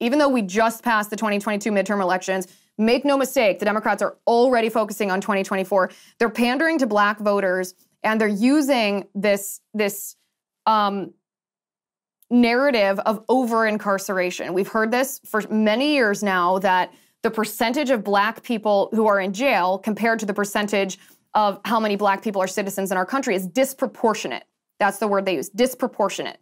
even though we just passed the 2022 midterm elections, make no mistake, the Democrats are already focusing on 2024. They're pandering to black voters and they're using this, this um, narrative of over incarceration. We've heard this for many years now that the percentage of black people who are in jail compared to the percentage of how many black people are citizens in our country is disproportionate. That's the word they use disproportionate.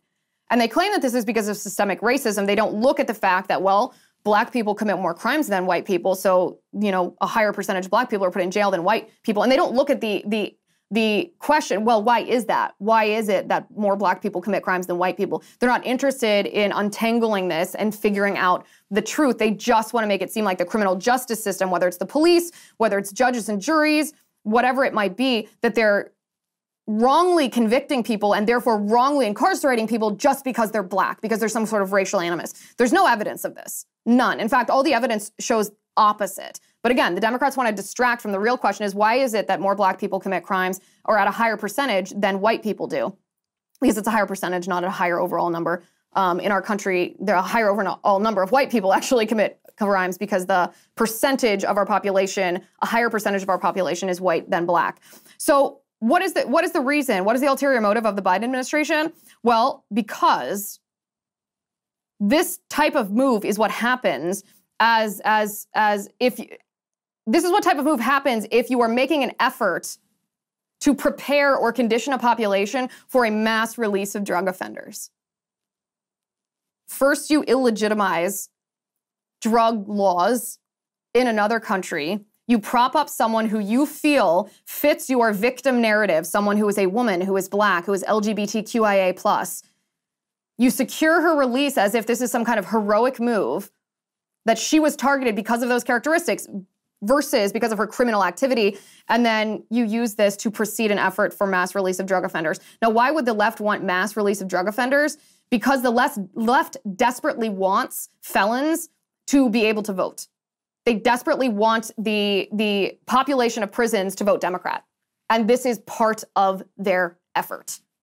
And they claim that this is because of systemic racism. They don't look at the fact that, well, black people commit more crimes than white people. So, you know, a higher percentage of black people are put in jail than white people. And they don't look at the the the question, well, why is that? Why is it that more black people commit crimes than white people? They're not interested in untangling this and figuring out the truth. They just want to make it seem like the criminal justice system, whether it's the police, whether it's judges and juries, whatever it might be, that they're wrongly convicting people and therefore wrongly incarcerating people just because they're black, because there's some sort of racial animus. There's no evidence of this. None. In fact, all the evidence shows opposite. But again, the Democrats want to distract from the real question is why is it that more black people commit crimes or at a higher percentage than white people do? Because it's a higher percentage, not a higher overall number. Um, in our country, there are a higher overall number of white people actually commit crimes because the percentage of our population, a higher percentage of our population is white than black. So what is the what is the reason? What is the ulterior motive of the Biden administration? Well, because this type of move is what happens as as as if you, this is what type of move happens if you are making an effort to prepare or condition a population for a mass release of drug offenders. First, you illegitimize drug laws in another country you prop up someone who you feel fits your victim narrative, someone who is a woman, who is black, who is LGBTQIA plus. You secure her release as if this is some kind of heroic move that she was targeted because of those characteristics versus because of her criminal activity. And then you use this to proceed an effort for mass release of drug offenders. Now, why would the left want mass release of drug offenders? Because the left desperately wants felons to be able to vote. They desperately want the, the population of prisons to vote Democrat. And this is part of their effort.